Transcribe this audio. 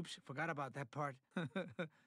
Oops, forgot about that part.